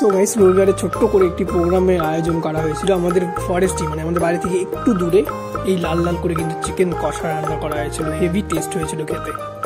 So guys রবিবারে ছোট্ট করে একটি প্রোগ্রামের আয়োজন করা হয়েছিল। আমাদের ফরেস্টই মানে আমাদের বাড়ি থেকে একটু দূরে, এই লাল লাল করে কিন্তু চিকেন কষা রান্না করা হয়েছিল। হেভি টেস্ট হয়েছিল খেতে।